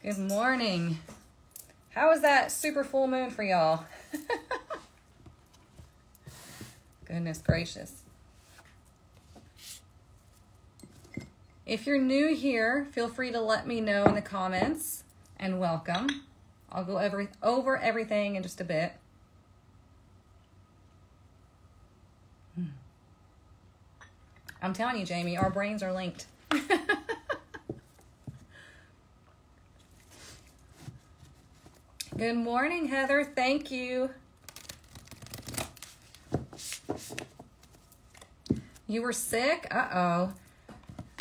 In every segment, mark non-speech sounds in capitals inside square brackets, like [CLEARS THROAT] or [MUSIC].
Good morning. How was that super full moon for y'all? [LAUGHS] Goodness gracious. If you're new here, feel free to let me know in the comments and welcome. I'll go over, over everything in just a bit. Hmm. I'm telling you, Jamie, our brains are linked. [LAUGHS] Good morning, Heather. Thank you. You were sick? Uh oh.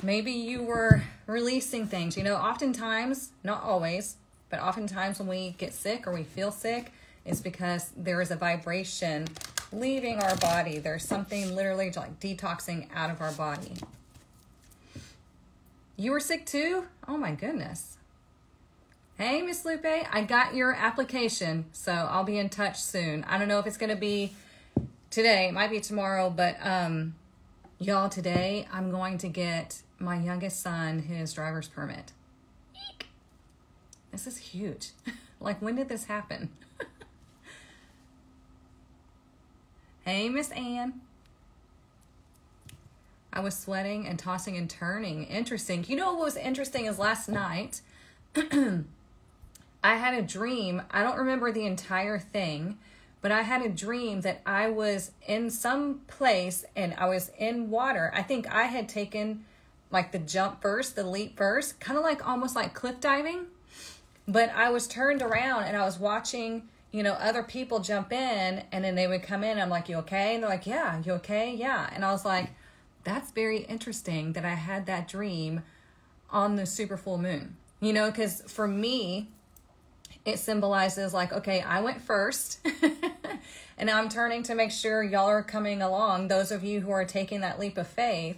Maybe you were releasing things. You know, oftentimes, not always, but oftentimes when we get sick or we feel sick, it's because there is a vibration leaving our body. There's something literally like detoxing out of our body. You were sick too? Oh my goodness. Hey, Miss Lupe, I got your application, so I'll be in touch soon. I don't know if it's going to be today, it might be tomorrow, but um, y'all, today I'm going to get my youngest son his driver's permit. Eek. This is huge. [LAUGHS] like, when did this happen? [LAUGHS] hey, Miss Ann. I was sweating and tossing and turning. Interesting. You know what was interesting is last night. [CLEARS THROAT] I had a dream. I don't remember the entire thing, but I had a dream that I was in some place and I was in water. I think I had taken like the jump first, the leap first, kind of like almost like cliff diving. But I was turned around and I was watching, you know, other people jump in and then they would come in. I'm like, you okay? And they're like, yeah, you okay? Yeah. And I was like, that's very interesting that I had that dream on the super full moon. You know, because for me, it symbolizes like, okay, I went first. [LAUGHS] and I'm turning to make sure y'all are coming along, those of you who are taking that leap of faith,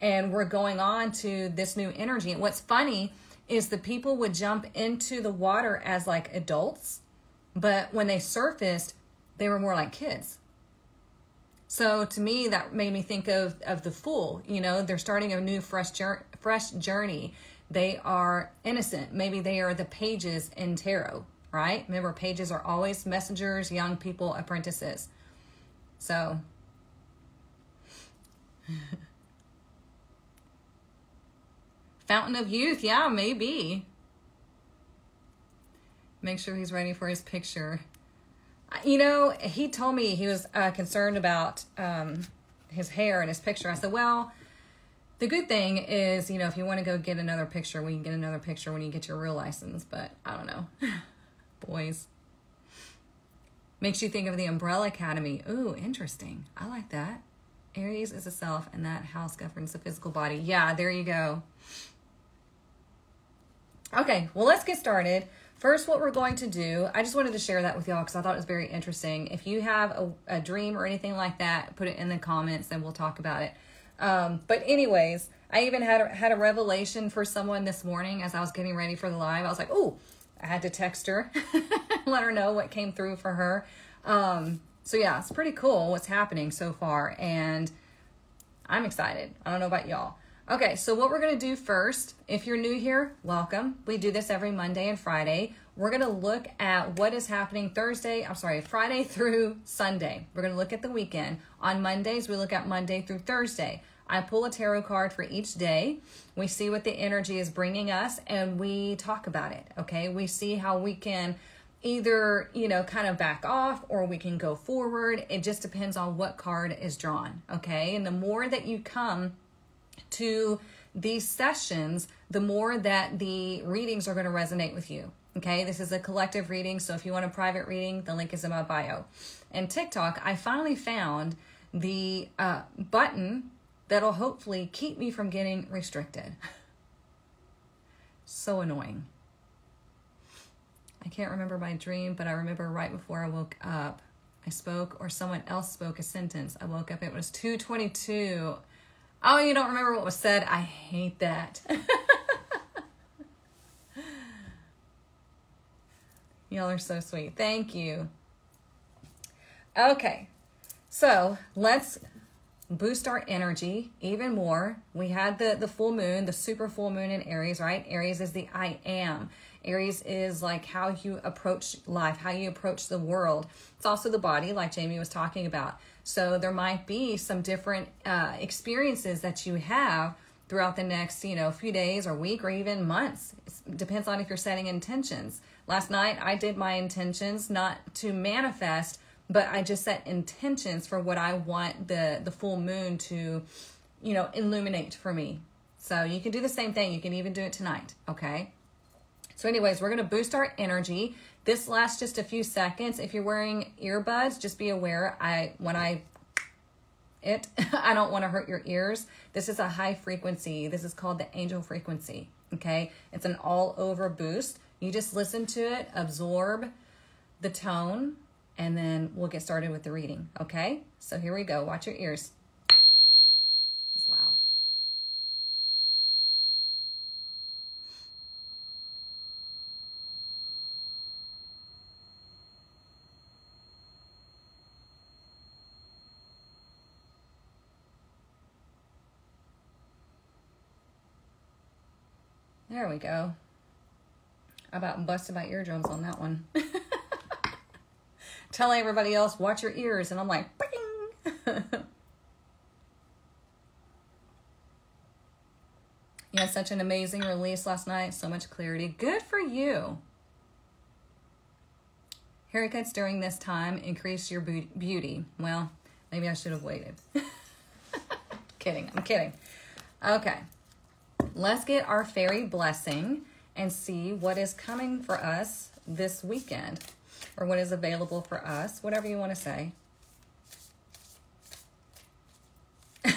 and we're going on to this new energy. And what's funny is the people would jump into the water as like adults, but when they surfaced, they were more like kids. So to me, that made me think of of the fool. You know, they're starting a new fresh fresh journey. They are innocent. Maybe they are the pages in tarot, right? Remember, pages are always messengers, young people, apprentices. So, [LAUGHS] Fountain of Youth, yeah, maybe. Make sure he's ready for his picture. You know, he told me he was uh, concerned about um, his hair and his picture. I said, well, the good thing is, you know, if you want to go get another picture, we can get another picture when you get your real license. But I don't know. [LAUGHS] Boys. Makes you think of the Umbrella Academy. Ooh, interesting. I like that. Aries is a self, and that house governs the physical body. Yeah, there you go. Okay, well, let's get started. First, what we're going to do, I just wanted to share that with y'all because I thought it was very interesting. If you have a, a dream or anything like that, put it in the comments and we'll talk about it. Um, but anyways, I even had a, had a revelation for someone this morning as I was getting ready for the live. I was like, oh, I had to text her, [LAUGHS] let her know what came through for her. Um, so yeah, it's pretty cool what's happening so far, and I'm excited. I don't know about y'all. Okay, so what we're going to do first, if you're new here, welcome. We do this every Monday and Friday. We're going to look at what is happening Thursday, I'm sorry, Friday [LAUGHS] through Sunday. We're going to look at the weekend. On Mondays, we look at Monday through Thursday. I pull a tarot card for each day. We see what the energy is bringing us and we talk about it, okay? We see how we can either, you know, kind of back off or we can go forward. It just depends on what card is drawn, okay? And the more that you come to these sessions, the more that the readings are going to resonate with you. Okay, this is a collective reading, so if you want a private reading, the link is in my bio. And TikTok, I finally found the uh, button that'll hopefully keep me from getting restricted. so annoying. I can't remember my dream, but I remember right before I woke up, I spoke or someone else spoke a sentence. I woke up, it was 222 Oh, you don't remember what was said? I hate that. [LAUGHS] Y'all are so sweet. Thank you. Okay, so let's boost our energy even more. We had the the full moon, the super full moon in Aries, right? Aries is the I am. Aries is like how you approach life, how you approach the world. It's also the body, like Jamie was talking about. So there might be some different uh, experiences that you have throughout the next, you know, few days or week or even months. It depends on if you're setting intentions. Last night I did my intentions not to manifest, but I just set intentions for what I want the the full moon to, you know, illuminate for me. So you can do the same thing. You can even do it tonight, okay? So anyways, we're going to boost our energy. This lasts just a few seconds. If you're wearing earbuds, just be aware I when I it, [LAUGHS] I don't want to hurt your ears. This is a high frequency. This is called the angel frequency, okay? It's an all over boost. You just listen to it, absorb the tone, and then we'll get started with the reading, okay? So here we go. Watch your ears. It's loud. There we go. I about busted my eardrums on that one. [LAUGHS] Telling everybody else, watch your ears, and I'm like, Bing! [LAUGHS] you had such an amazing release last night, so much clarity. Good for you. Haircuts during this time increase your beauty. Well, maybe I should have waited. [LAUGHS] kidding. I'm kidding. Okay. Let's get our fairy blessing and see what is coming for us this weekend or what is available for us, whatever you want to say. [LAUGHS]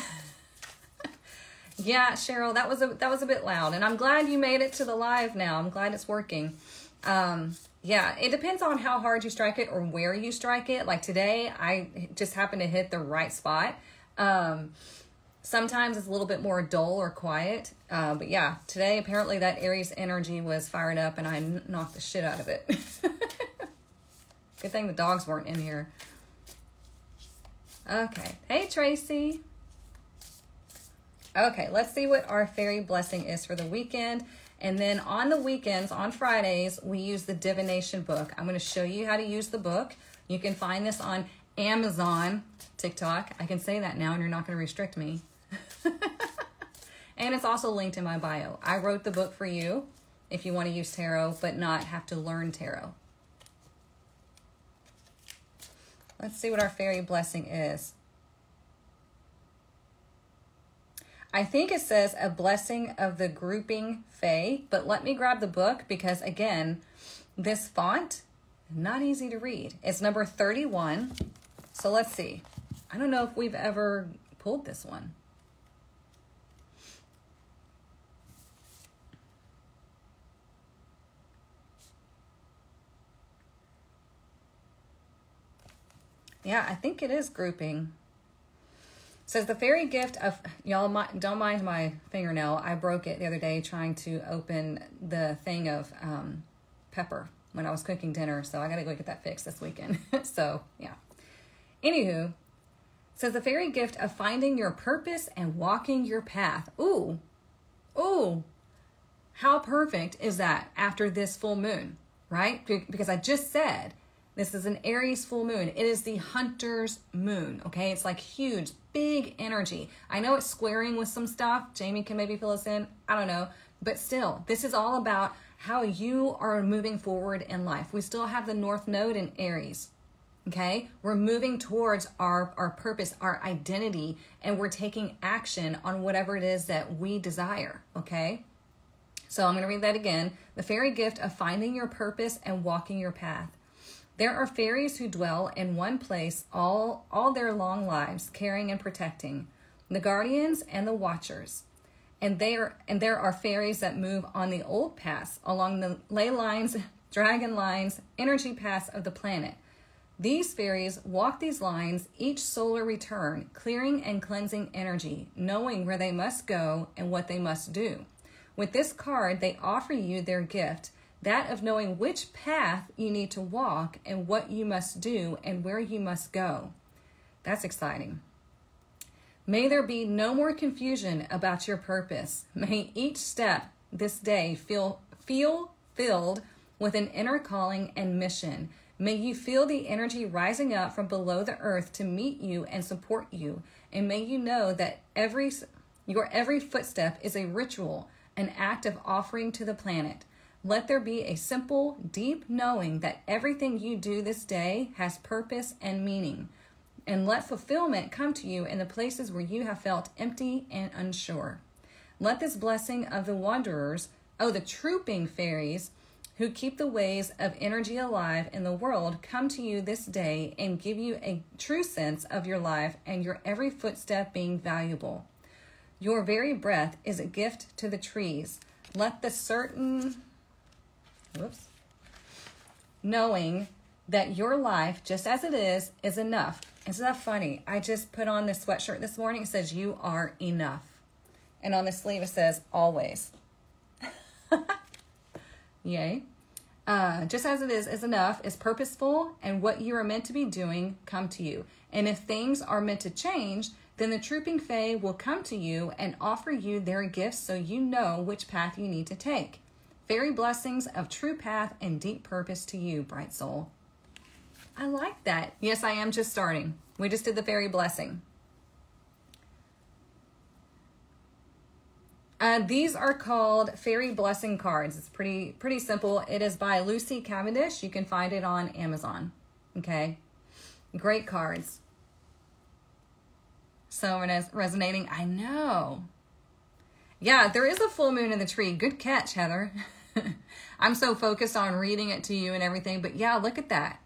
yeah, Cheryl, that was a that was a bit loud, and I'm glad you made it to the live now. I'm glad it's working. Um, yeah, it depends on how hard you strike it or where you strike it. Like today, I just happened to hit the right spot. Um, Sometimes it's a little bit more dull or quiet. Uh, but yeah, today apparently that Aries energy was fired up and I knocked the shit out of it. [LAUGHS] Good thing the dogs weren't in here. Okay. Hey, Tracy. Okay, let's see what our fairy blessing is for the weekend. And then on the weekends, on Fridays, we use the divination book. I'm going to show you how to use the book. You can find this on Amazon, TikTok. I can say that now and you're not going to restrict me. [LAUGHS] and it's also linked in my bio. I wrote the book for you if you want to use tarot but not have to learn tarot. Let's see what our fairy blessing is. I think it says a blessing of the grouping Fae, but let me grab the book because again, this font, not easy to read. It's number 31. So let's see. I don't know if we've ever pulled this one. Yeah, I think it is grouping. It says the fairy gift of y'all don't mind my fingernail. I broke it the other day trying to open the thing of um, pepper when I was cooking dinner, so I got to go get that fixed this weekend. [LAUGHS] so yeah. Anywho, says the fairy gift of finding your purpose and walking your path. Ooh, ooh, how perfect is that after this full moon, right? Because I just said this is an Aries full moon. It is the hunter's moon, okay? It's like huge, big energy. I know it's squaring with some stuff. Jamie can maybe fill us in. I don't know. But still, this is all about how you are moving forward in life. We still have the North Node in Aries, okay? We're moving towards our, our purpose, our identity, and we're taking action on whatever it is that we desire, okay? So I'm going to read that again. The fairy gift of finding your purpose and walking your path. There are fairies who dwell in one place all, all their long lives, caring and protecting, the guardians and the watchers. And there, and there are fairies that move on the old paths along the ley lines, [LAUGHS] dragon lines, energy paths of the planet. These fairies walk these lines each solar return, clearing and cleansing energy, knowing where they must go and what they must do. With this card, they offer you their gift that of knowing which path you need to walk and what you must do and where you must go. That's exciting. May there be no more confusion about your purpose. May each step this day feel feel filled with an inner calling and mission. May you feel the energy rising up from below the earth to meet you and support you. And may you know that every your every footstep is a ritual, an act of offering to the planet. Let there be a simple, deep knowing that everything you do this day has purpose and meaning. And let fulfillment come to you in the places where you have felt empty and unsure. Let this blessing of the wanderers, oh, the trooping fairies, who keep the ways of energy alive in the world come to you this day and give you a true sense of your life and your every footstep being valuable. Your very breath is a gift to the trees. Let the certain, whoops, knowing that your life, just as it is, is enough. Isn't that funny? I just put on this sweatshirt this morning. It says, You are enough. And on the sleeve, it says, Always. [LAUGHS] Yay. Uh, just as it is is enough is purposeful and what you are meant to be doing come to you and if things are meant to change then the trooping fae will come to you and offer you their gifts so you know which path you need to take fairy blessings of true path and deep purpose to you bright soul i like that yes i am just starting we just did the fairy blessing Uh, these are called fairy blessing cards. It's pretty pretty simple. It is by Lucy Cavendish. You can find it on Amazon. Okay, great cards. So res- resonating. I know. Yeah, there is a full moon in the tree. Good catch, Heather. [LAUGHS] [LAUGHS] I'm so focused on reading it to you and everything, but yeah, look at that.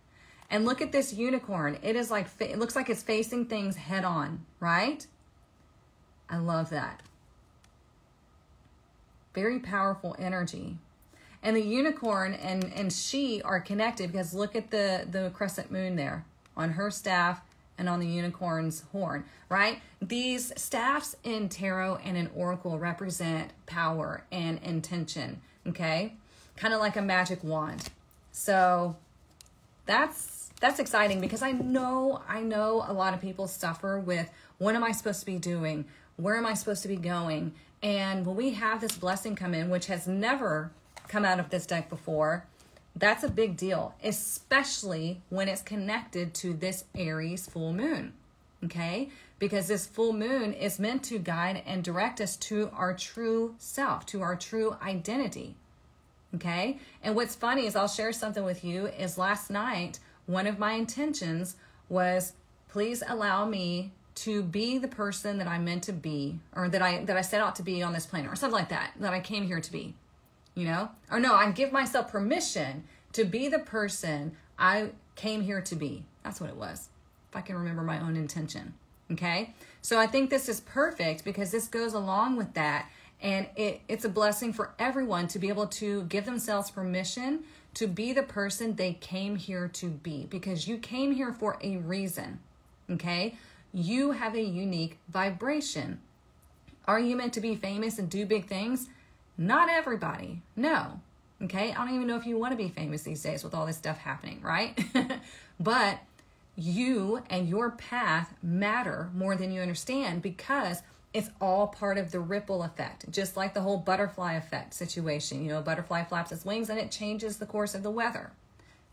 And look at this unicorn. It is like it looks like it's facing things head on, right? I love that very powerful energy. And the unicorn and, and she are connected because look at the, the crescent moon there on her staff and on the unicorn's horn, right? These staffs in tarot and in oracle represent power and intention, okay? Kind of like a magic wand. So that's that's exciting because I know I know a lot of people suffer with what am I supposed to be doing? Where am I supposed to be going? And when we have this blessing come in, which has never come out of this deck before, that's a big deal, especially when it's connected to this Aries full moon. Okay? Because this full moon is meant to guide and direct us to our true self, to our true identity. Okay? And what's funny is I'll share something with you is last night, one of my intentions was please allow me to be the person that I'm meant to be or that I that I set out to be on this planet or something like that that I came here to be. You know? Or no, I give myself permission to be the person I came here to be. That's what it was. If I can remember my own intention. Okay? So I think this is perfect because this goes along with that and it, it's a blessing for everyone to be able to give themselves permission to be the person they came here to be because you came here for a reason. Okay? You have a unique vibration. Are you meant to be famous and do big things? Not everybody. No. Okay. I don't even know if you want to be famous these days with all this stuff happening, right? [LAUGHS] but you and your path matter more than you understand because it's all part of the ripple effect, just like the whole butterfly effect situation. You know, butterfly flaps its wings and it changes the course of the weather.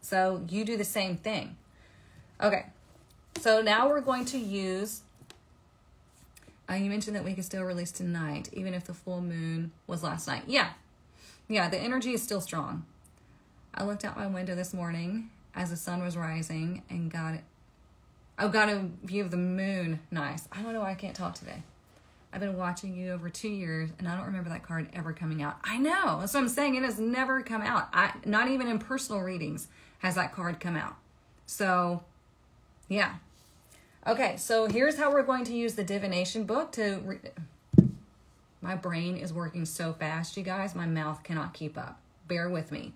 So you do the same thing. Okay, so now we're going to use, uh, you mentioned that we could still release tonight, even if the full moon was last night. Yeah, yeah, the energy is still strong. I looked out my window this morning as the sun was rising and got it. I got a view of the moon. Nice. I don't know why I can't talk today. I've been watching you over two years, and I don't remember that card ever coming out. I know. That's what I'm saying. It has never come out. I not even in personal readings has that card come out. So yeah. Okay, so here's how we're going to use the divination book to. My brain is working so fast, you guys, my mouth cannot keep up. Bear with me.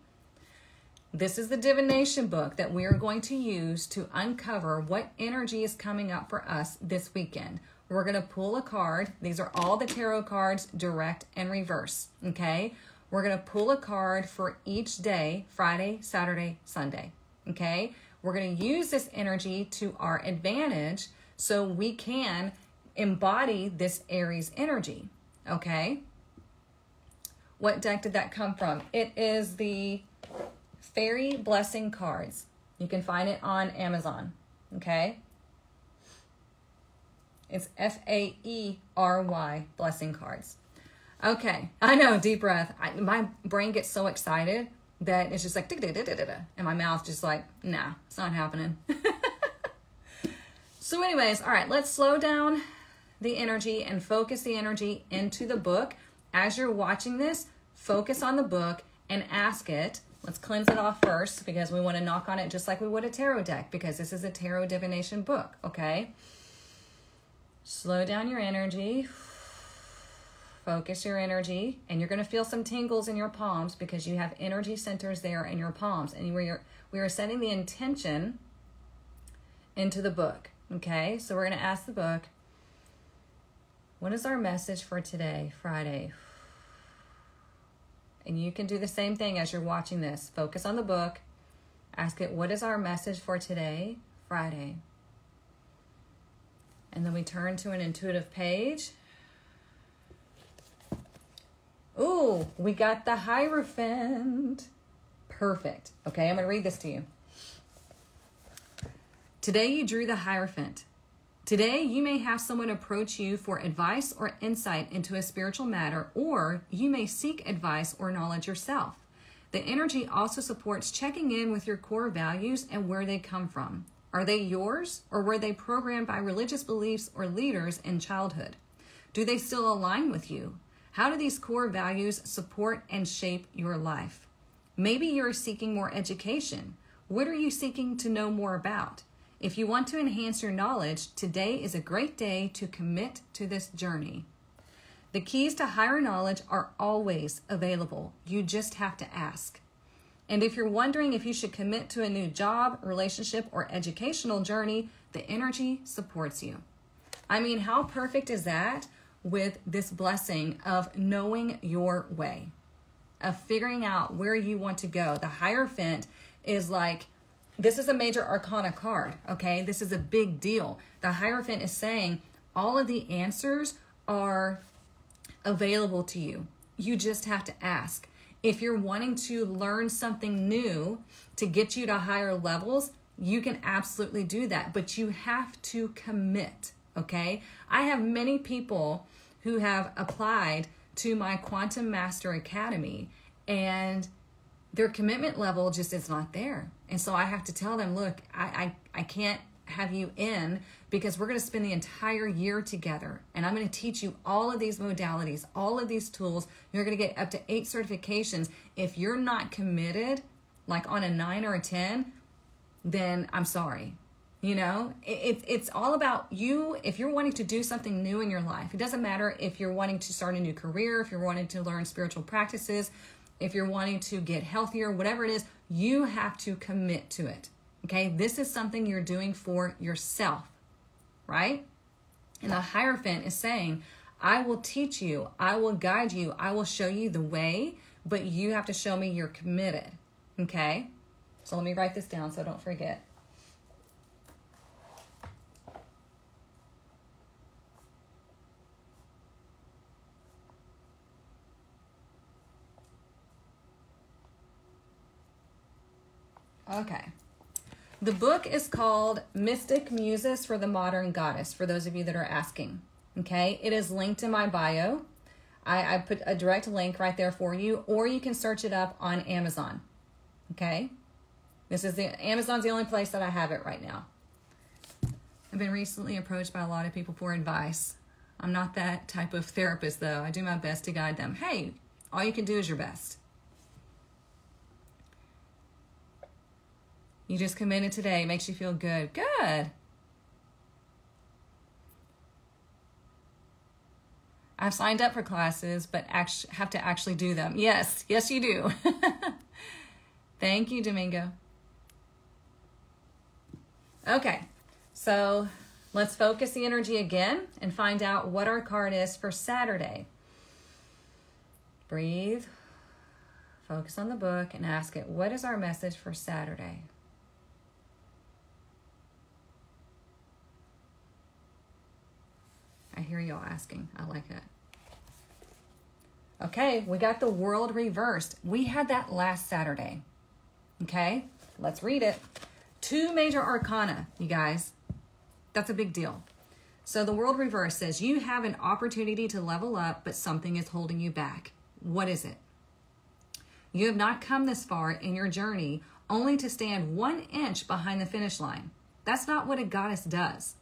This is the divination book that we are going to use to uncover what energy is coming up for us this weekend. We're going to pull a card. These are all the tarot cards, direct and reverse. Okay. We're going to pull a card for each day Friday, Saturday, Sunday. Okay. We're going to use this energy to our advantage so we can embody this Aries energy. Okay. What deck did that come from? It is the Faery Blessing cards. You can find it on Amazon. Okay. It's F A E R Y blessing cards. Okay, I know, deep breath. I, my brain gets so excited that it's just like, and my mouth just like, nah, it's not happening. [LAUGHS] so, anyways, all right, let's slow down the energy and focus the energy into the book. As you're watching this, focus on the book and ask it. Let's cleanse it off first because we want to knock on it just like we would a tarot deck because this is a tarot divination book, okay? Slow down your energy. Focus your energy, and you're going to feel some tingles in your palms because you have energy centers there in your palms. And we are, we are setting the intention into the book. Okay, so we're going to ask the book, what is our message for today, Friday? And you can do the same thing as you're watching this. Focus on the book. Ask it, what is our message for today, Friday? And then we turn to an intuitive page. Ooh, we got the Hierophant. Perfect. Okay, I'm going to read this to you. Today you drew the Hierophant. Today you may have someone approach you for advice or insight into a spiritual matter, or you may seek advice or knowledge yourself. The energy also supports checking in with your core values and where they come from. Are they yours or were they programmed by religious beliefs or leaders in childhood? Do they still align with you? How do these core values support and shape your life? Maybe you're seeking more education. What are you seeking to know more about? If you want to enhance your knowledge, today is a great day to commit to this journey. The keys to higher knowledge are always available. You just have to ask. And if you're wondering if you should commit to a new job, relationship, or educational journey, the energy supports you. I mean, how perfect is that with this blessing of knowing your way, of figuring out where you want to go? The Hierophant is like, this is a major arcana card, okay? This is a big deal. The Hierophant is saying all of the answers are available to you. You just have to ask. If you're wanting to learn something new to get you to higher levels, you can absolutely do that, but you have to commit, okay? I have many people who have applied to my Quantum Master Academy and their commitment level just is not there. And so I have to tell them, look, I, I, I can't have you in because we're going to spend the entire year together and I'm going to teach you all of these modalities, all of these tools. You're going to get up to eight certifications. If you're not committed, like on a nine or a 10, then I'm sorry. You know, it, it's all about you. If you're wanting to do something new in your life, it doesn't matter if you're wanting to start a new career, if you're wanting to learn spiritual practices, if you're wanting to get healthier, whatever it is, you have to commit to it. Okay, this is something you're doing for yourself, right? And the Hierophant is saying, I will teach you, I will guide you, I will show you the way, but you have to show me you're committed. Okay? So let me write this down so I don't forget. Okay. The book is called Mystic Muses for the Modern Goddess, for those of you that are asking. Okay, it is linked in my bio. I, I put a direct link right there for you, or you can search it up on Amazon. Okay, this is the Amazon's the only place that I have it right now. I've been recently approached by a lot of people for advice. I'm not that type of therapist, though. I do my best to guide them. Hey, all you can do is your best. You just committed today. Makes you feel good. Good. I've signed up for classes, but act- have to actually do them. Yes, yes, you do. [LAUGHS] Thank you, Domingo. Okay, so let's focus the energy again and find out what our card is for Saturday. Breathe, focus on the book, and ask it, what is our message for Saturday? I hear y'all asking. I like that. Okay, we got the world reversed. We had that last Saturday. Okay, let's read it. Two major arcana, you guys. That's a big deal. So the world reverse says you have an opportunity to level up, but something is holding you back. What is it? You have not come this far in your journey only to stand one inch behind the finish line. That's not what a goddess does.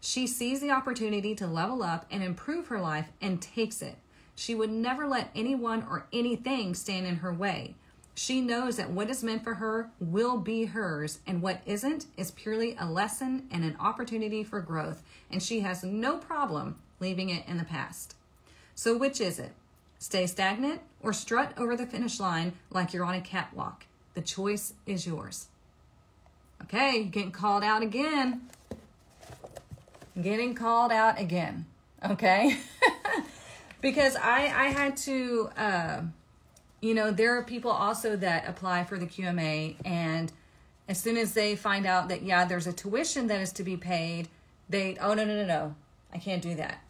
She sees the opportunity to level up and improve her life and takes it. She would never let anyone or anything stand in her way. She knows that what is meant for her will be hers, and what isn't is purely a lesson and an opportunity for growth, and she has no problem leaving it in the past. So, which is it? Stay stagnant or strut over the finish line like you're on a catwalk? The choice is yours. Okay, getting called out again. Getting called out again. Okay. [LAUGHS] because I I had to uh, you know there are people also that apply for the QMA and as soon as they find out that yeah there's a tuition that is to be paid they oh no no no no I can't do that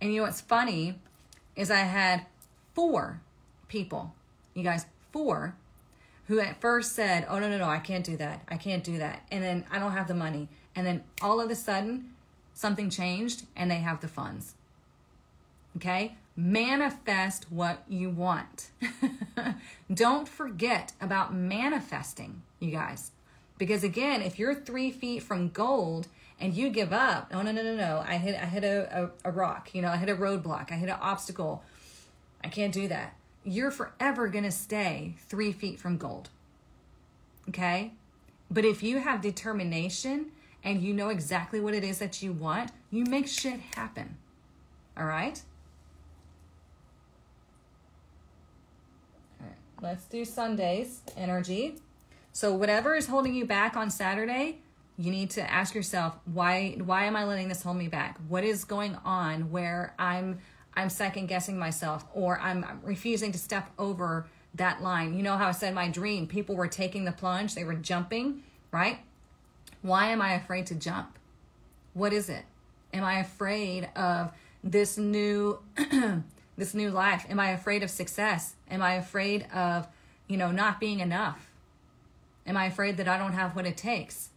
and you know what's funny is I had four people you guys four who at first said oh no no no I can't do that I can't do that and then I don't have the money and then all of a sudden something changed and they have the funds okay manifest what you want. [LAUGHS] Don't forget about manifesting, you guys. Because again, if you're three feet from gold and you give up, oh no, no, no, no. I hit I hit a, a, a rock, you know, I hit a roadblock, I hit an obstacle. I can't do that. You're forever gonna stay three feet from gold. Okay? But if you have determination and you know exactly what it is that you want, you make shit happen. All right? All right. Let's do Sunday's energy. So whatever is holding you back on Saturday, you need to ask yourself, why why am I letting this hold me back? What is going on where I'm I'm second guessing myself or I'm refusing to step over that line. You know how I said my dream, people were taking the plunge, they were jumping, right? Why am I afraid to jump? What is it? Am I afraid of this new [CLEARS THROAT] this new life? Am I afraid of success? Am I afraid of, you know, not being enough? Am I afraid that I don't have what it takes?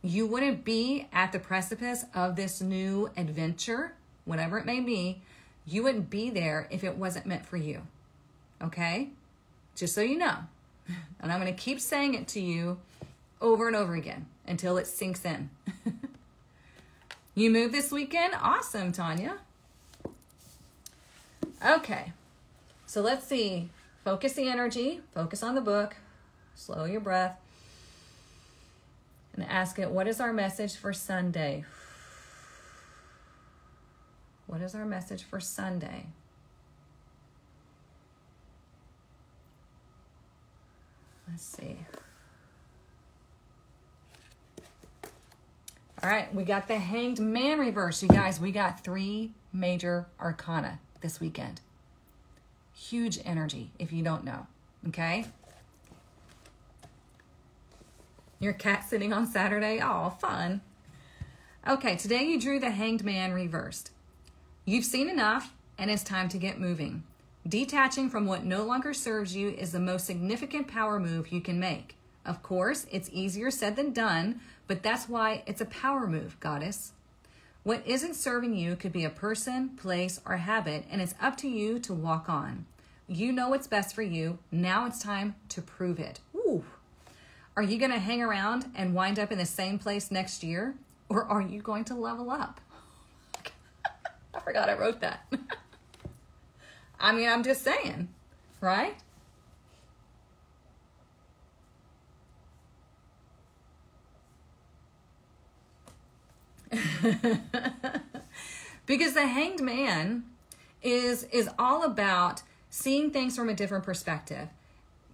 You wouldn't be at the precipice of this new adventure, whatever it may be. You wouldn't be there if it wasn't meant for you. Okay? Just so you know. [LAUGHS] And I'm going to keep saying it to you over and over again until it sinks in. [LAUGHS] you move this weekend? Awesome, Tanya. Okay, so let's see. Focus the energy, focus on the book, slow your breath, and ask it, what is our message for Sunday? What is our message for Sunday? Let's see. All right, we got the Hanged Man reverse. You guys, we got three major arcana this weekend. Huge energy if you don't know, okay? Your cat sitting on Saturday? Oh, fun. Okay, today you drew the hanged man reversed. You've seen enough and it's time to get moving. Detaching from what no longer serves you is the most significant power move you can make. Of course, it's easier said than done, but that's why it's a power move, goddess. What isn't serving you could be a person, place, or habit, and it's up to you to walk on. You know what's best for you. Now it's time to prove it. Ooh. Are you going to hang around and wind up in the same place next year? Or are you going to level up? [LAUGHS] I forgot I wrote that. [LAUGHS] I mean, I'm just saying, right? [LAUGHS] because the hanged man is is all about seeing things from a different perspective.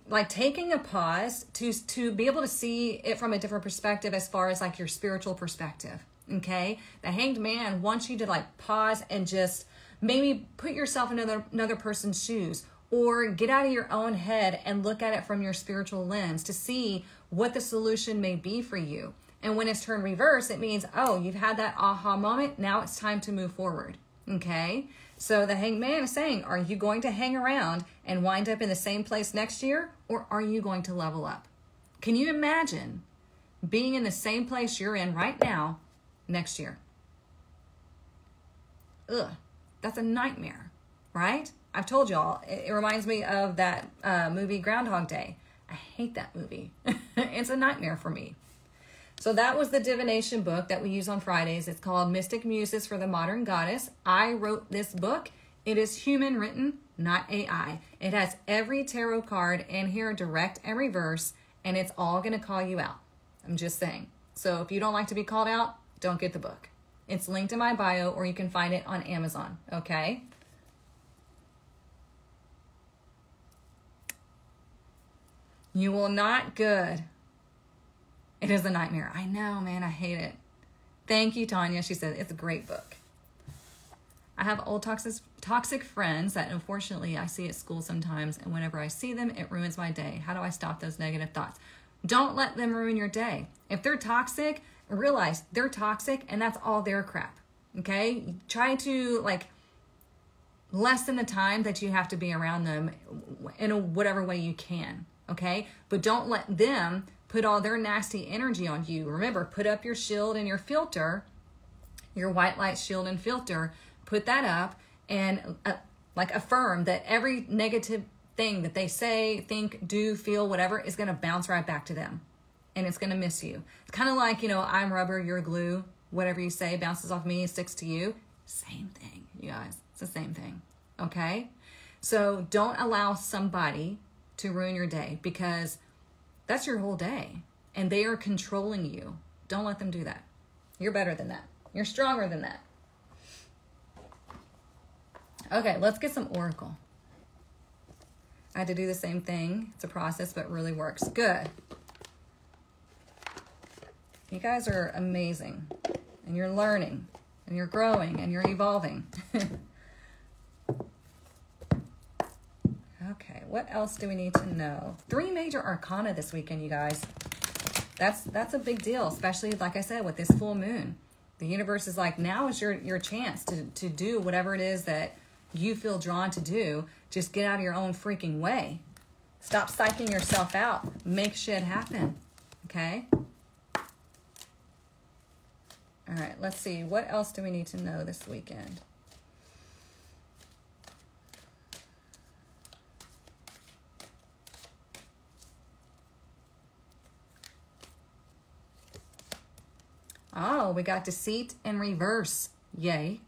Like taking a pause to to be able to see it from a different perspective as far as like your spiritual perspective okay? The hanged man wants you to like pause and just maybe put yourself in another another person's shoes or get out of your own head and look at it from your spiritual lens to see what the solution may be for you And when it's turned reverse, it means, oh, you've had that aha moment. Now it's time to move forward. Okay. So the hangman is saying, are you going to hang around and wind up in the same place next year or are you going to level up? Can you imagine being in the same place you're in right now next year? Ugh, that's a nightmare, right? I've told y'all, it, it reminds me of that uh, movie Groundhog Day. I hate that movie. [LAUGHS] it's a nightmare for me. So that was the divination book that we use on Fridays. It's called Mystic Muses for the Modern Goddess. I wrote this book. It is human written, not AI. It has every tarot card in here, direct and reverse, and it's all going to call you out. I'm just saying. So if you don't like to be called out, don't get the book. It's linked in my bio, or you can find it on Amazon, okay? You will not good. It is a nightmare. I know, man. I hate it. Thank you, Tanya. She said it's a great book. I have old toxic toxic friends that unfortunately I see at school sometimes, and whenever I see them, it ruins my day. How do I stop those negative thoughts? Don't let them ruin your day. If they're toxic, realize they're toxic and that's all their crap. Okay? Try to like lessen the time that you have to be around them in a, whatever way you can. Okay? But don't let them put all their nasty energy on you. Remember, put up your shield and your filter, your white light shield and filter, put that up and uh, like affirm that every negative thing that they say, think, do, feel, whatever is going to bounce right back to them and it's going to miss you. It's kind of like, you know, I'm rubber, you're glue. Whatever you say bounces off me, sticks to you. Same thing, you guys. It's the same thing. Okay? So don't allow somebody to ruin your day because that's your whole day. And they are controlling you. Don't let them do that. You're better than that. You're stronger than that. Okay, let's get some Oracle. I had to do the same thing. It's a process, but really works. Good. You guys are amazing. And you're learning. And you're growing. And you're evolving. [LAUGHS] Okay, what else do we need to know? Three major arcana this weekend, you guys. That's that's a big deal, especially like I said with this full moon. The universe is like now is your your chance to to do whatever it is that you feel drawn to do. Just get out of your own freaking way. Stop psyching yourself out. Make shit happen. Okay? All right, let's see. What else do we need to know this weekend? Oh, we got deceit and reverse. Yay.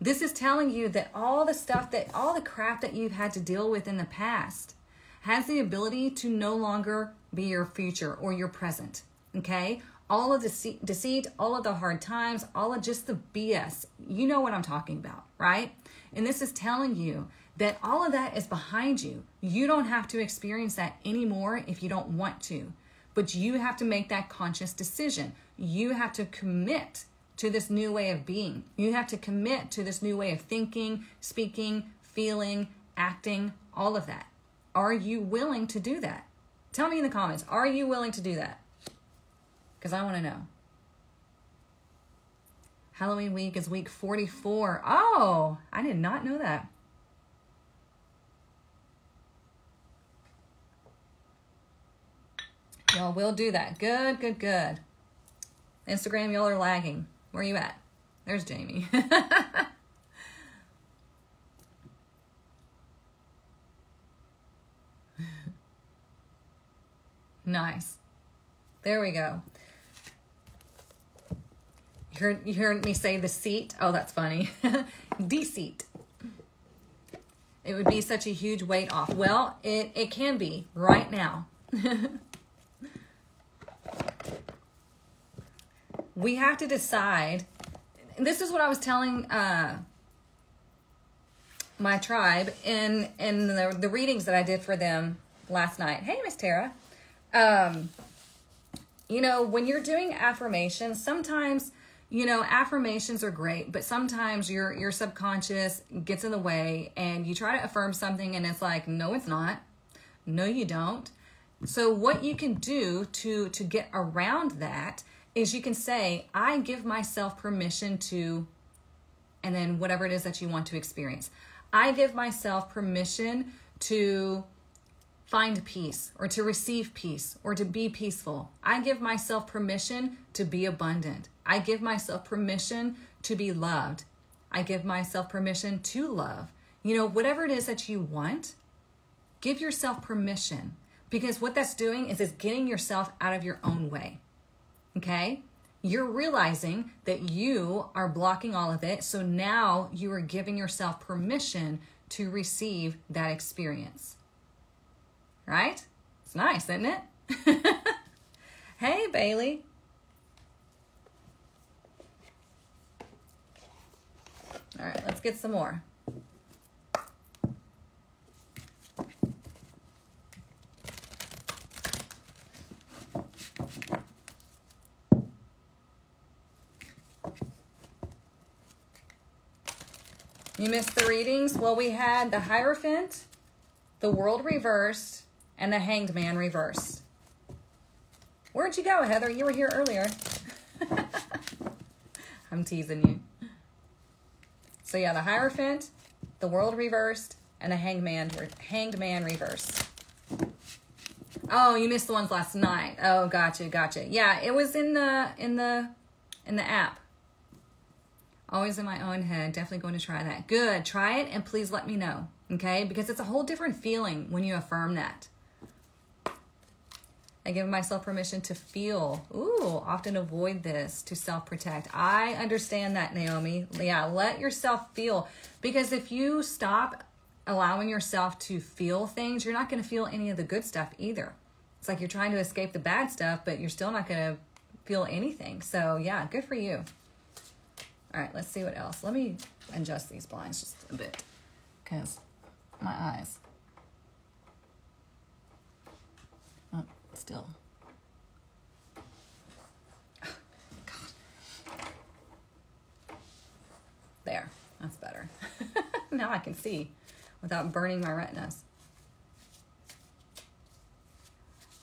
This is telling you that all the stuff that, all the crap that you've had to deal with in the past has the ability to no longer be your future or your present. Okay? All of the deceit, all of the hard times, all of just the BS. You know what I'm talking about, right? And this is telling you that all of that is behind you. You don't have to experience that anymore if you don't want to. But you have to make that conscious decision you have to commit to this new way of being. You have to commit to this new way of thinking, speaking, feeling, acting, all of that. Are you willing to do that? Tell me in the comments, are you willing to do that? Because I want to know. Halloween week is week 44. Oh, I did not know that. Y'all will do that. Good, good, good. Instagram, y'all are lagging. Where are you at? There's Jamie. [LAUGHS] nice. There we go. You heard, you heard me say the seat? Oh, that's funny. [LAUGHS] Deceit. It would be such a huge weight off. Well, it, it can be right now. [LAUGHS] we have to decide. This is what I was telling uh, my tribe in in the, the readings that I did for them last night. Hey, Miss Tara. Um, you know, when you're doing affirmations, sometimes you know affirmations are great, but sometimes your your subconscious gets in the way, and you try to affirm something, and it's like, no, it's not. No, you don't. So what you can do to to get around that is you can say, I give myself permission to, and then whatever it is that you want to experience. I give myself permission to find peace or to receive peace or to be peaceful. I give myself permission to be abundant. I give myself permission to be loved. I give myself permission to love. You know, whatever it is that you want, give yourself permission because what that's doing is it's getting yourself out of your own way. Okay? You're realizing that you are blocking all of it. So now you are giving yourself permission to receive that experience. Right? It's nice, isn't it? [LAUGHS] hey, Bailey. All right, let's get some more. You missed the readings? Well, we had the Hierophant, the World Reversed, and the Hanged Man Reversed. Where'd you go, Heather? You were here earlier. [LAUGHS] I'm teasing you. So yeah, the Hierophant, the World Reversed, and the Hanged Man, Hanged Man Reversed. Oh, you missed the ones last night. Oh, gotcha, gotcha. Yeah, it was in the in the in the app. Always in my own head. Definitely going to try that. Good. Try it and please let me know. Okay? Because it's a whole different feeling when you affirm that. I give myself permission to feel. Ooh, often avoid this to self protect. I understand that, Naomi. Yeah, let yourself feel. Because if you stop allowing yourself to feel things, you're not going to feel any of the good stuff either. It's like you're trying to escape the bad stuff, but you're still not going to feel anything. So, yeah, good for you. All right, let's see what else. Let me adjust these blinds just a bit because my eyes. Oh, still. God. [SIGHS] There, that's better. [LAUGHS] now I can see without burning my retinas.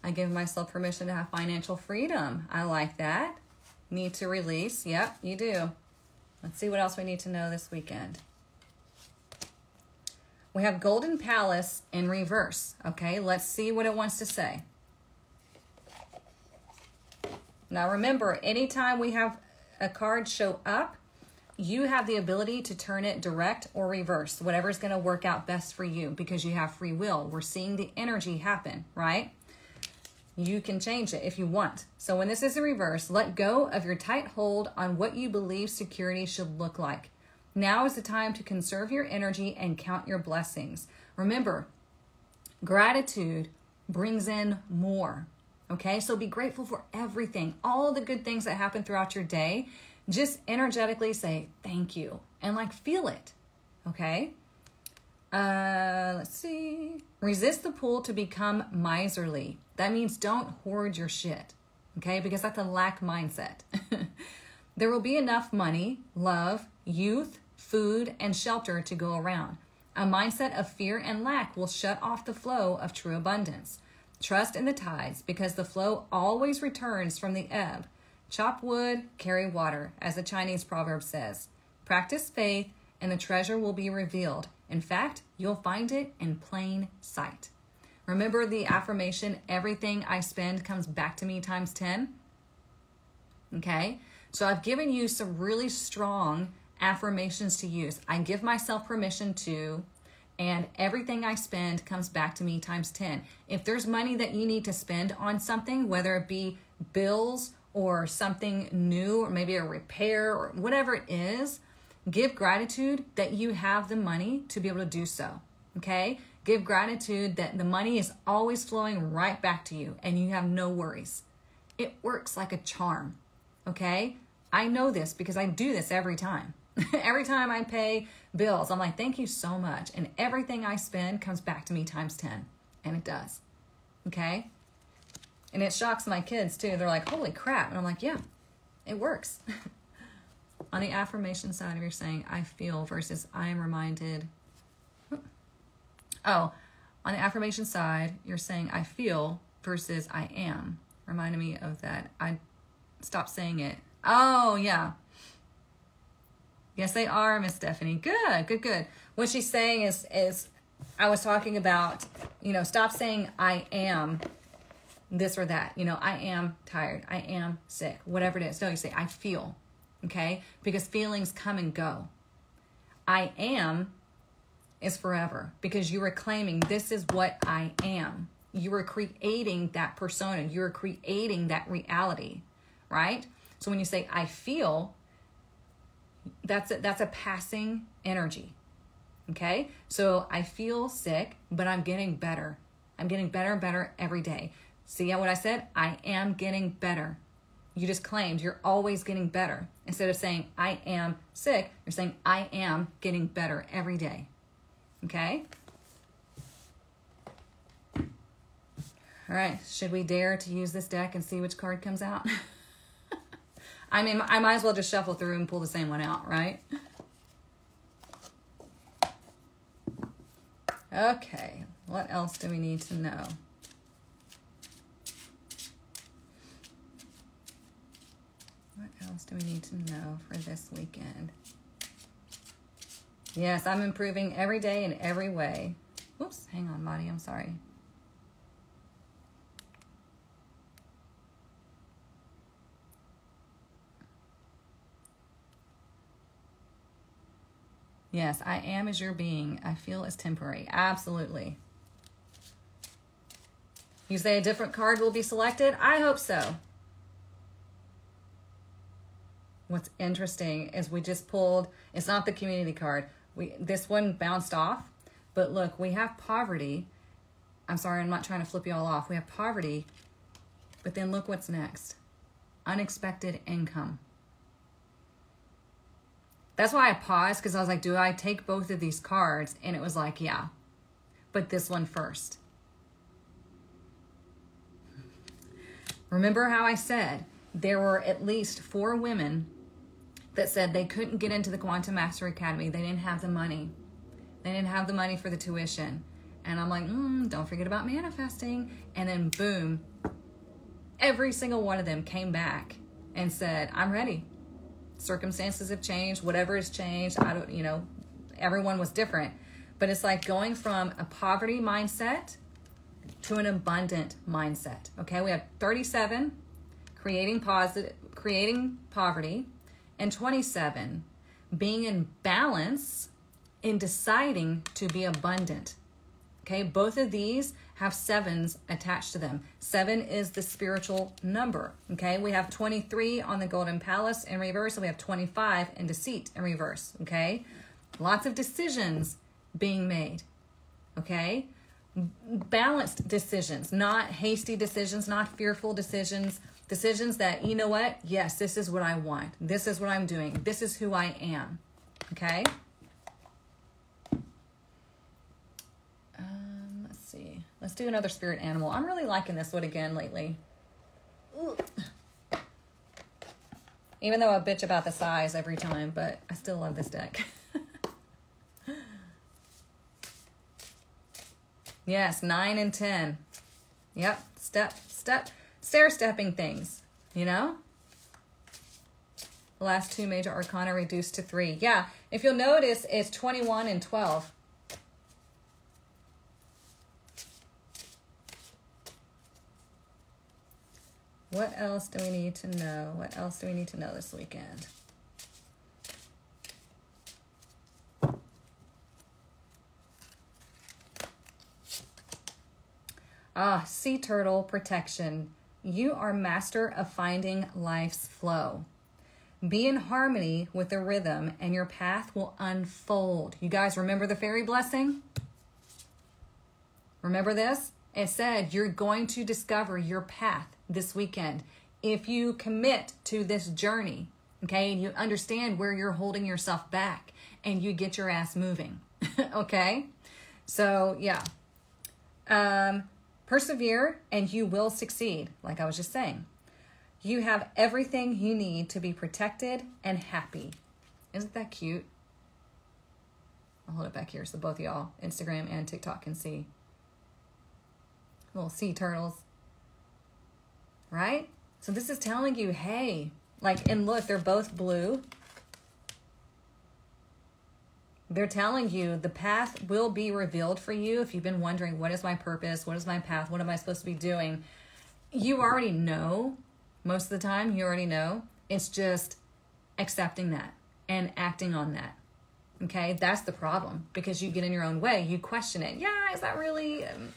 I give myself permission to have financial freedom. I like that. Need to release. Yep, you do. Let's see what else we need to know this weekend. We have Golden Palace in reverse. Okay, let's see what it wants to say. Now remember, anytime we have a card show up, you have the ability to turn it direct or reverse, whatever's going to work out best for you because you have free will. We're seeing the energy happen, right? You can change it if you want. So when this is a reverse, let go of your tight hold on what you believe security should look like. Now is the time to conserve your energy and count your blessings. Remember, gratitude brings in more. Okay, so be grateful for everything, all the good things that happen throughout your day. Just energetically say thank you and like feel it. Okay, uh, let's see. Resist the pull to become miserly. That means don't hoard your shit, okay? Because that's a lack mindset. [LAUGHS] there will be enough money, love, youth, food, and shelter to go around. A mindset of fear and lack will shut off the flow of true abundance. Trust in the tides because the flow always returns from the ebb. Chop wood, carry water, as the Chinese proverb says. Practice faith, and the treasure will be revealed. In fact, you'll find it in plain sight. Remember the affirmation, everything I spend comes back to me times 10? Okay, so I've given you some really strong affirmations to use. I give myself permission to, and everything I spend comes back to me times 10. If there's money that you need to spend on something, whether it be bills or something new, or maybe a repair or whatever it is, Give gratitude that you have the money to be able to do so. Okay? Give gratitude that the money is always flowing right back to you and you have no worries. It works like a charm. Okay? I know this because I do this every time. [LAUGHS] every time I pay bills, I'm like, thank you so much. And everything I spend comes back to me times 10. And it does. Okay? And it shocks my kids too. They're like, holy crap. And I'm like, yeah, it works. [LAUGHS] On the affirmation side, you're saying I feel versus I am reminded. Oh, on the affirmation side, you're saying I feel versus I am. Reminded me of that. I stop saying it. Oh, yeah. Yes, they are, Miss Stephanie. Good, good, good. What she's saying is, is I was talking about, you know, stop saying I am this or that. You know, I am tired. I am sick. Whatever it is. No, you say I feel. Okay? Because feelings come and go. I am is forever because you are claiming this is what I am. You are creating that persona. You're creating that reality, right? So when you say I feel, that's a, that's a passing energy. Okay? So I feel sick, but I'm getting better. I'm getting better and better every day. See what I said? I am getting better. You just claimed you're always getting better. Instead of saying I am sick, you're saying I am getting better every day. Okay? All right, should we dare to use this deck and see which card comes out? [LAUGHS] I mean, I might as well just shuffle through and pull the same one out, right? Okay, what else do we need to know? What else do we need to know for this weekend? Yes, I'm improving every day in every way. Whoops, hang on, Marty, I'm sorry. Yes, I am as your being. I feel as temporary. Absolutely. You say a different card will be selected? I hope so. What's interesting is we just pulled, it's not the community card. We This one bounced off, but look, we have poverty. I'm sorry, I'm not trying to flip you all off. We have poverty, but then look what's next. Unexpected income. That's why I paused because I was like, do I take both of these cards? And it was like, yeah, but this one first. Remember how I said there were at least four women that said they couldn't get into the Quantum Master Academy. They didn't have the money. They didn't have the money for the tuition. And I'm like, mm, don't forget about manifesting. And then boom, every single one of them came back and said, I'm ready circumstances have changed, whatever has changed. I don't, you know, everyone was different. But it's like going from a poverty mindset to an abundant mindset. Okay, we have 37 creating positive, creating poverty, and 27 being in balance in deciding to be abundant. Okay, both of these have sevens attached to them. Seven is the spiritual number. Okay, we have 23 on the Golden Palace in reverse, and we have 25 in Deceit in reverse. Okay, lots of decisions being made. Okay, balanced decisions, not hasty decisions, not fearful decisions. Decisions that, you know what? Yes, this is what I want. This is what I'm doing. This is who I am. Okay? Um, let's see. Let's do another spirit animal. I'm really liking this one again lately. Ooh. Even though I bitch about the size every time, but I still love this deck. [LAUGHS] yes, 9 and 10. Yep, step, step, stair stepping things, you know? The last two major arcana reduced to three. Yeah, if you'll notice, it's 21 and 12. What else do we need to know? What else do we need to know this weekend? Ah, sea turtle protection. You are master of finding life's flow. Be in harmony with the rhythm and your path will unfold. You guys remember the Faery Blessing? Remember this? It said you're going to discover your path this weekend. If you commit to this journey, okay, and you understand where you're holding yourself back and you get your ass moving, [LAUGHS] okay? So, yeah. Um, persevere and you will succeed, like I was just saying. You have everything you need to be protected and happy. Isn't that cute? I'll hold it back here so both y'all, Instagram and TikTok, can see. Little sea turtles right? So this is telling you, hey, like, and look, they're both blue. They're telling you the path will be revealed for you. If you've been wondering, what is my purpose? What is my path? What am I supposed to be doing? You already know. Most of the time, you already know. It's just accepting that and acting on that. Okay, that's the problem because you get in your own way. You question it. Yeah, is that really? Um...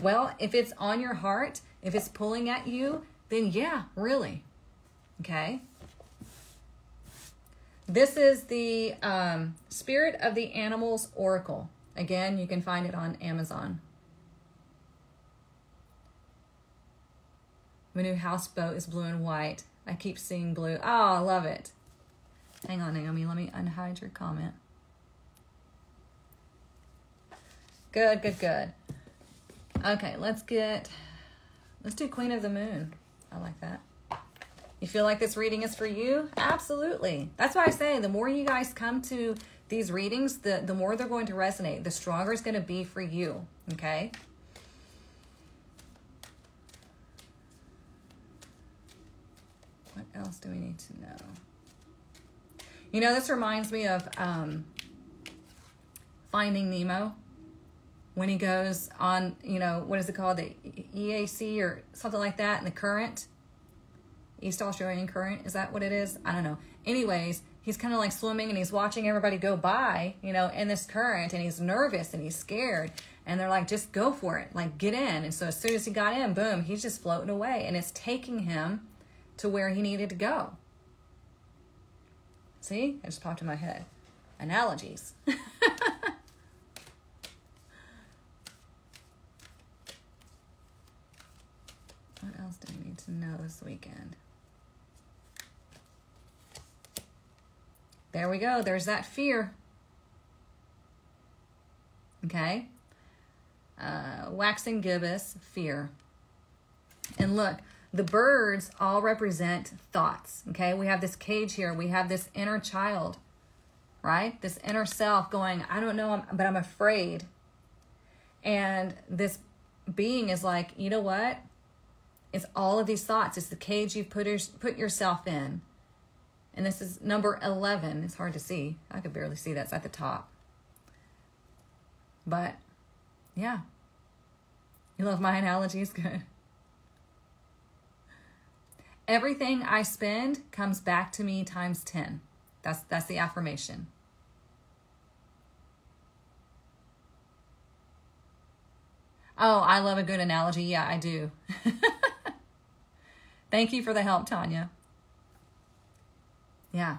Well, if it's on your heart, if it's pulling at you, then yeah, really. Okay. This is the um, Spirit of the Animals Oracle. Again, you can find it on Amazon. My new houseboat is blue and white. I keep seeing blue. Oh, I love it. Hang on, Naomi. Let me unhide your comment. Good, good, good. Okay, let's get, let's do Queen of the Moon. I like that. You feel like this reading is for you? Absolutely. That's why I say the more you guys come to these readings, the, the more they're going to resonate, the stronger it's going to be for you. Okay? What else do we need to know? You know, this reminds me of um, Finding Nemo when he goes on, you know, what is it called? The EAC or something like that in the current. East Australian current. Is that what it is? I don't know. Anyways, he's kind of like swimming and he's watching everybody go by, you know, in this current and he's nervous and he's scared. And they're like, just go for it, like get in. And so as soon as he got in, boom, he's just floating away and it's taking him to where he needed to go. See, it just popped in my head. Analogies. [LAUGHS] What else do I need to know this weekend? There we go. There's that fear. Okay. Uh, waxing gibbous, fear. And look, the birds all represent thoughts. Okay. We have this cage here. We have this inner child, right? This inner self going, I don't know, but I'm afraid. And this being is like, you know what? It's all of these thoughts. It's the cage you've put, your, put yourself in. And this is number 11. It's hard to see. I could barely see that's at the top. But yeah. You love my analogies? Good. Everything I spend comes back to me times 10. That's that's the affirmation. Oh, I love a good analogy. Yeah, I do. [LAUGHS] Thank you for the help, Tanya. Yeah.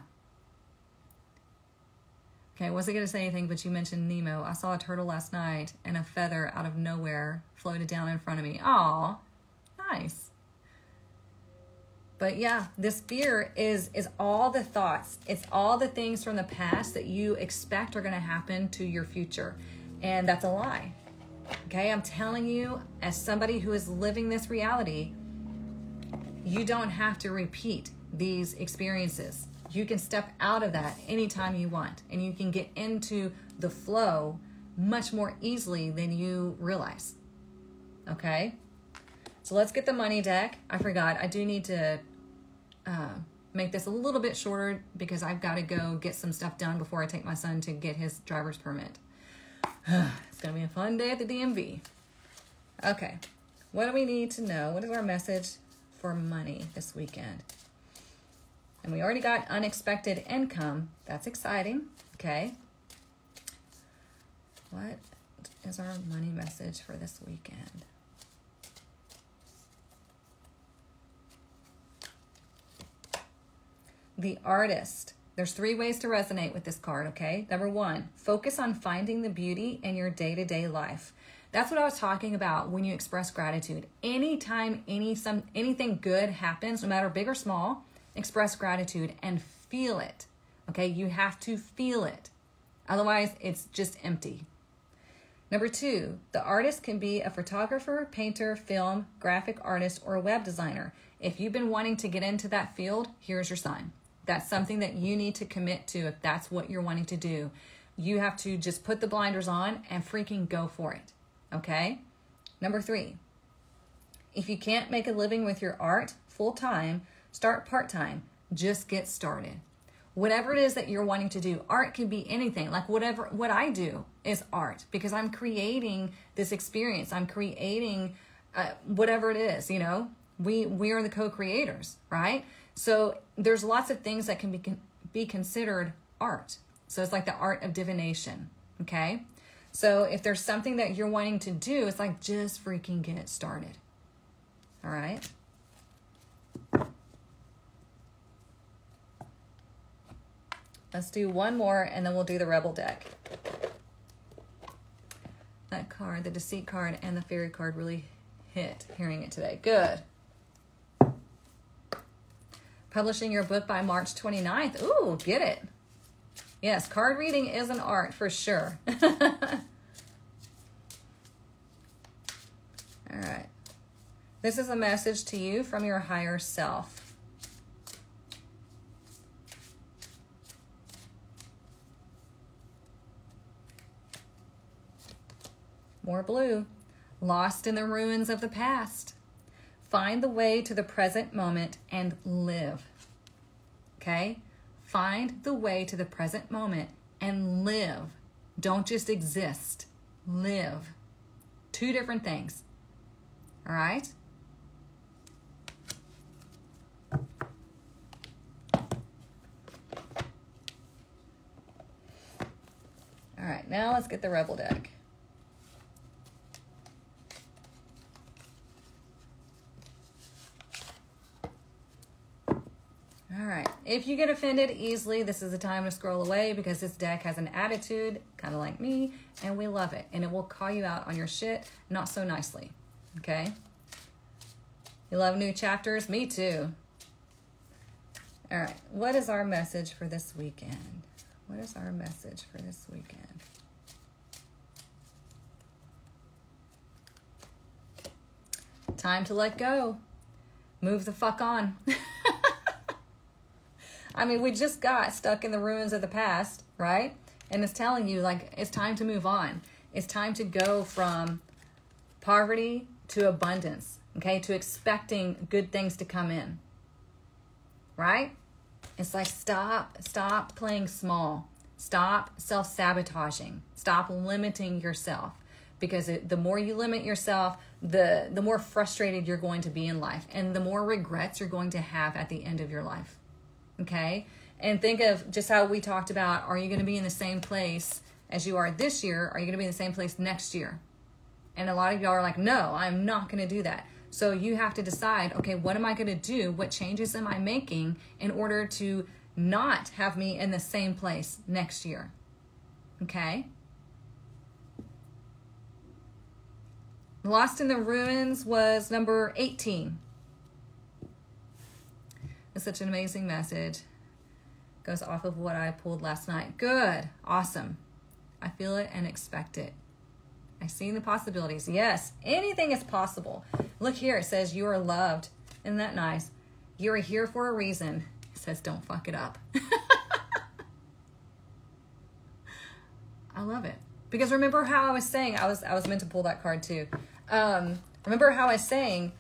Okay, I wasn't going to say anything, but you mentioned Nemo. I saw a turtle last night and a feather out of nowhere floated down in front of me. Aw, nice. But yeah, this fear is is all the thoughts. It's all the things from the past that you expect are going to happen to your future. And that's a lie. Okay, I'm telling you as somebody who is living this reality, you don't have to repeat these experiences. You can step out of that anytime you want, and you can get into the flow much more easily than you realize. Okay? So let's get the money deck. I forgot, I do need to uh, make this a little bit shorter because I've got to go get some stuff done before I take my son to get his driver's permit. [SIGHS] it's going to be a fun day at the DMV. Okay, what do we need to know? What is our message for money this weekend. And we already got unexpected income. That's exciting. Okay. What is our money message for this weekend? The artist. There's three ways to resonate with this card, okay? Number one, focus on finding the beauty in your day to day life. That's what I was talking about when you express gratitude. Anytime any some anything good happens, no matter big or small, express gratitude and feel it. Okay? You have to feel it. Otherwise, it's just empty. Number two, the artist can be a photographer, painter, film, graphic artist, or a web designer. If you've been wanting to get into that field, here's your sign. That's something that you need to commit to if that's what you're wanting to do. You have to just put the blinders on and freaking go for it. Okay? Number three, if you can't make a living with your art full time, start part time, just get started. Whatever it is that you're wanting to do, art can be anything. Like whatever, what I do is art because I'm creating this experience. I'm creating uh, whatever it is, you know, we, we are the co-creators, right? So there's lots of things that can be, can be considered art. So it's like the art of divination. Okay. So if there's something that you're wanting to do, it's like just freaking get started. All right. Let's do one more and then we'll do the rebel deck. That card, the deceit card and the fairy card really hit hearing it today. Good. Publishing your book by March 29th. Ooh, get it. Yes, card reading is an art for sure. [LAUGHS] All right. This is a message to you from your higher self. More blue. Lost in the ruins of the past. Find the way to the present moment and live. Okay? Find the way to the present moment and live. Don't just exist, live. Two different things. All right? All right, now let's get the Rebel deck. All right. If you get offended easily, this is the time to scroll away because this deck has an attitude, kind of like me, and we love it. And it will call you out on your shit, not so nicely. Okay? You love new chapters? Me too. All right. What is our message for this weekend? What is our message for this weekend? Time to let go. Move the fuck on. [LAUGHS] I mean, we just got stuck in the ruins of the past, right? And it's telling you, like, it's time to move on. It's time to go from poverty to abundance, okay? To expecting good things to come in, right? It's like, stop, stop playing small. Stop self sabotaging. Stop limiting yourself because it, the more you limit yourself, the the more frustrated you're going to be in life and the more regrets you're going to have at the end of your life. Okay? And think of just how we talked about are you going to be in the same place as you are this year? Are you going to be in the same place next year? And a lot of y'all are like, no, I'm not going to do that. So you have to decide, okay, what am I going to do? What changes am I making in order to not have me in the same place next year? Okay? Lost in the Ruins was number 18. Such an amazing message. Goes off of what I pulled last night. Good. Awesome. I feel it and expect it. I see the possibilities. Yes, anything is possible. Look here. It says you are loved. Isn't that nice? You are here for a reason. It says don't fuck it up. [LAUGHS] I love it. Because remember how I was saying, I was I was meant to pull that card too. Um, remember how I was saying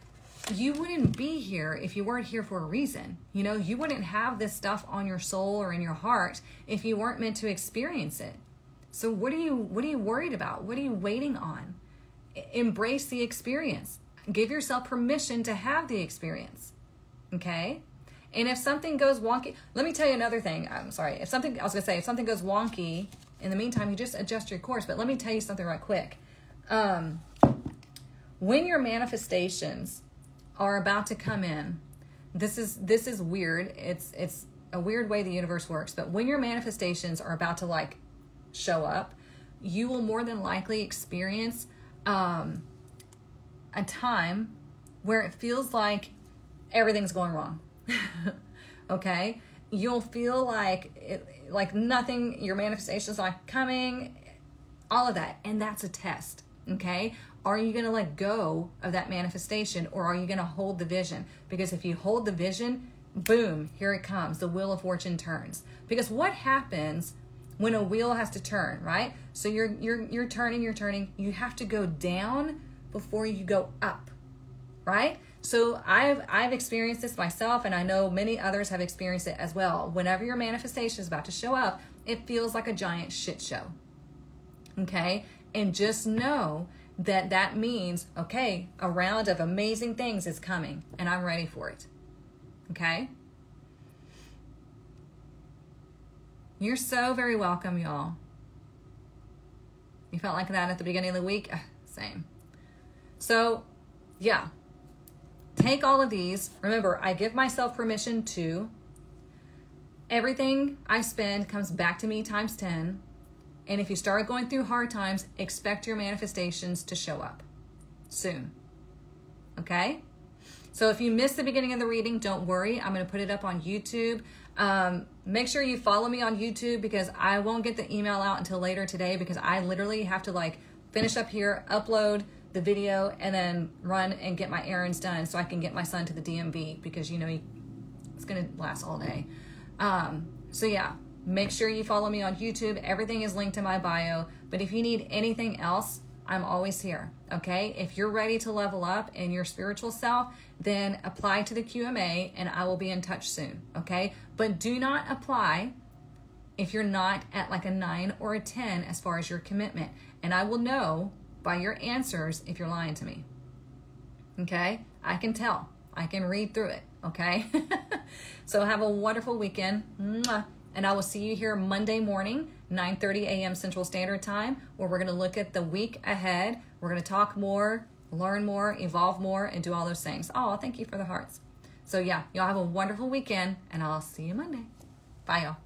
you wouldn't be here if you weren't here for a reason. You know, you wouldn't have this stuff on your soul or in your heart if you weren't meant to experience it. So what are you what are you worried about? What are you waiting on? Embrace the experience. Give yourself permission to have the experience. Okay? And if something goes wonky, let me tell you another thing. I'm sorry. If something I was going to say if something goes wonky, in the meantime, you just adjust your course, but let me tell you something right quick. Um when your manifestations are about to come in. This is this is weird. It's it's a weird way the universe works, but when your manifestations are about to like show up, you will more than likely experience um, a time where it feels like everything's going wrong. [LAUGHS] okay, you'll feel like it, like nothing. Your manifestations like coming, all of that, and that's a test. Okay, are you going to let go of that manifestation or are you going to hold the vision? Because if you hold the vision, boom, here it comes. The wheel of fortune turns. Because what happens when a wheel has to turn, right? So you're you're you're turning, you're turning. You have to go down before you go up. Right? So I've I've experienced this myself and I know many others have experienced it as well. Whenever your manifestation is about to show up, it feels like a giant shit show. Okay? And just know that that means okay, a round of amazing things is coming and I'm ready for it. Okay? You're so very welcome, y'all. You felt like that at the beginning of the week? Ah, same. So, yeah. Take all of these. Remember, I give myself permission to. Everything I spend comes back to me times 10. And if you start going through hard times, expect your manifestations to show up soon. Okay? So if you missed the beginning of the reading, don't worry. I'm going to put it up on YouTube. Um, make sure you follow me on YouTube because I won't get the email out until later today because I literally have to like finish up here, upload the video, and then run and get my errands done so I can get my son to the DMV because you know he, it's going to last all day. Um, so yeah, make sure you follow me on YouTube. Everything is linked in my bio. But if you need anything else, I'm always here. Okay. If you're ready to level up in your spiritual self, then apply to the QMA and I will be in touch soon. Okay. But do not apply if you're not at like a nine or a 10 as far as your commitment. And I will know by your answers if you're lying to me. Okay. I can tell, I can read through it. Okay. [LAUGHS] so have a wonderful weekend. Mwah. And I will see you here Monday morning, 9:30 a.m. Central Standard Time, where we're going to look at the week ahead. We're going to talk more, learn more, evolve more, and do all those things. Oh, thank you for the hearts. So yeah, y'all have a wonderful weekend, and I'll see you Monday. Bye, y'all.